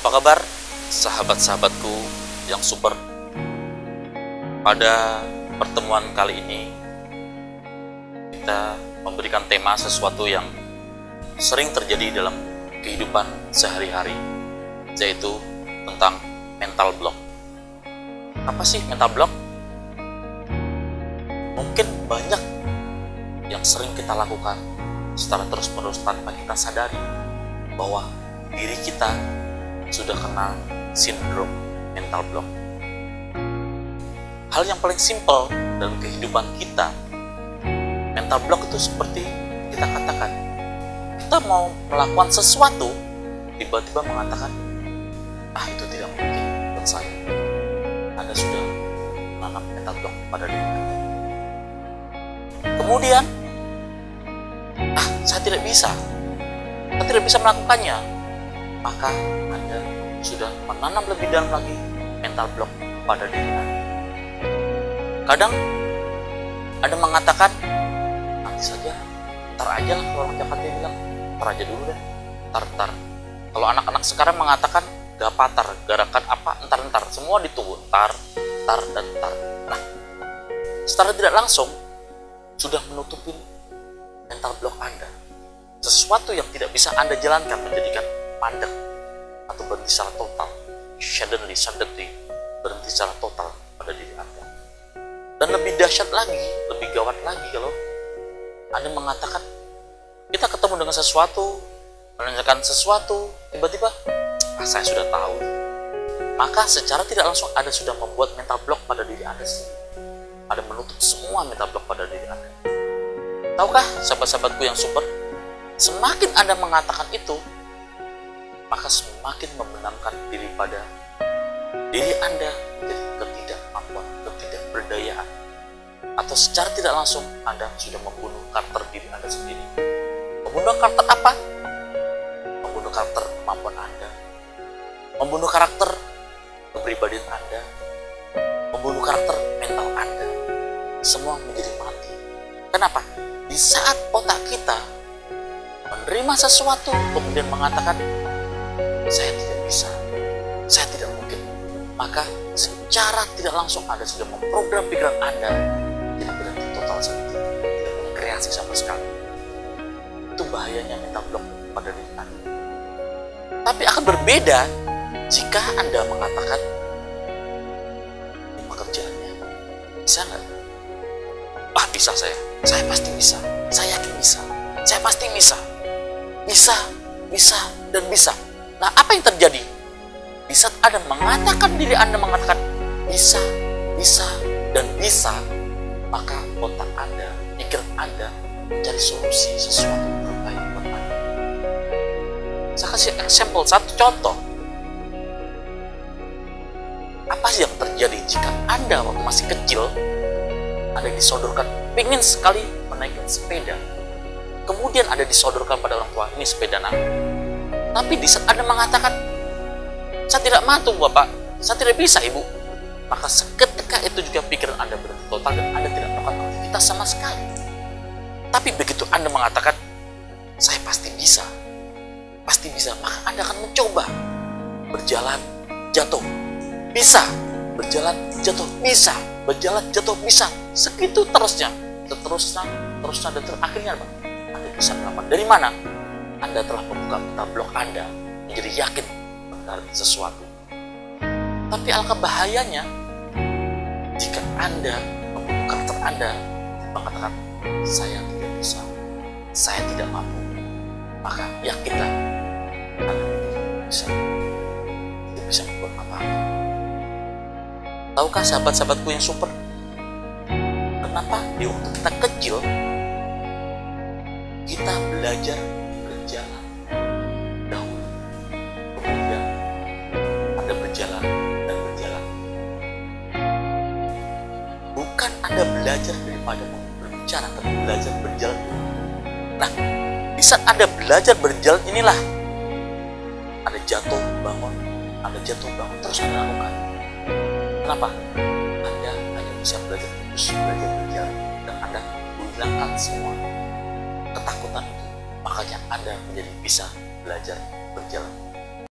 Apa kabar sahabat-sahabatku yang super? Pada pertemuan kali ini kita memberikan tema sesuatu yang sering terjadi dalam kehidupan sehari-hari yaitu tentang mental block. Apa sih mental block? Mungkin banyak yang sering kita lakukan secara terus-menerus tanpa kita sadari bahwa diri kita sudah kena sindrom mental block. Hal yang paling simpel dalam kehidupan kita, mental block itu seperti kita katakan, kita mau melakukan sesuatu, tiba-tiba mengatakan, ah itu tidak mungkin buat saya. Anda sudah menanam mental block pada diri Anda. Kemudian, ah saya tidak bisa, saya tidak bisa melakukannya, maka Anda sudah menanam lebih dalam lagi mental block pada diri Anda. Kadang ada mengatakan, nanti saja, ntar aja lah kalau orang Jakarta bilang, ntar aja dulu deh, ntar, ntar. Kalau anak-anak sekarang mengatakan, gak patar, gerakan apa, ntar, ntar, semua ditunggu, ntar, ntar, dan ntar. Nah, secara tidak langsung, sudah menutupin mental block Anda. Sesuatu yang tidak bisa Anda jalankan menjadikan mandek atau berhenti secara total, suddenly, suddenly, berhenti secara total pada diri Anda. Dan lebih dahsyat lagi, lebih gawat lagi kalau Anda mengatakan, kita ketemu dengan sesuatu, menanyakan sesuatu, tiba-tiba, ah, saya sudah tahu. Maka secara tidak langsung Anda sudah membuat mental block pada diri Anda sendiri. Ada menutup semua mental block pada diri Anda. Tahukah sahabat-sahabatku yang super? Semakin Anda mengatakan itu, maka semakin membenamkan diri pada diri Anda menjadi ketidakmampuan, ketidakberdayaan. Atau secara tidak langsung Anda sudah membunuh karakter diri Anda sendiri. Membunuh karakter apa? Membunuh karakter kemampuan Anda. Membunuh karakter kepribadian Anda. Membunuh karakter mental Anda. Semua menjadi mati. Kenapa? Di saat otak kita menerima sesuatu kemudian mengatakan saya tidak bisa, saya tidak mungkin. Maka secara tidak langsung Anda sudah memprogram pikiran Anda jadi berhenti total saja, tidak mengkreasi sama sekali. Itu bahayanya mental block pada diri Anda. Tapi akan berbeda jika Anda mengatakan pekerjaannya bisa nggak? Ah bisa saya, saya pasti bisa, saya yakin bisa, saya pasti bisa, bisa, bisa, dan bisa Nah, apa yang terjadi? Di saat Anda mengatakan diri Anda mengatakan bisa, bisa, dan bisa, maka otak Anda, pikiran Anda mencari solusi sesuatu yang terbaik buat Anda. Saya kasih example, satu contoh. Apa sih yang terjadi jika Anda waktu masih kecil, Anda disodorkan, ingin sekali menaikkan sepeda. Kemudian ada disodorkan pada orang tua, ini sepeda nak tapi di saat Anda mengatakan, saya tidak mampu Bapak, saya tidak bisa Ibu, maka seketika itu juga pikiran Anda berhenti total dan Anda tidak melakukan aktivitas sama sekali. Tapi begitu Anda mengatakan, saya pasti bisa, pasti bisa, maka Anda akan mencoba berjalan jatuh, bisa, berjalan jatuh, bisa, berjalan jatuh, bisa, segitu terusnya, seterusnya, terusnya, dan terakhirnya Bang, Anda bisa melakukan. Dari mana? Anda telah membuka peta blok Anda menjadi yakin menghadapi sesuatu. Tapi alangkah bahayanya jika Anda membuka karakter Anda mengatakan saya tidak bisa, saya tidak mampu, maka yakinlah Anda tidak bisa, tidak bisa membuat apa-apa. Tahukah sahabat-sahabatku yang super? Kenapa di waktu kita kecil kita belajar anda belajar daripada berbicara tapi belajar berjalan. Nah di saat anda belajar berjalan inilah anda jatuh bangun anda jatuh bangun terus anda lakukan kenapa? Anda hanya bisa belajar terus belajar berjalan dan anda menghilangkan semua ketakutan itu. Makanya Anda menjadi bisa belajar berjalan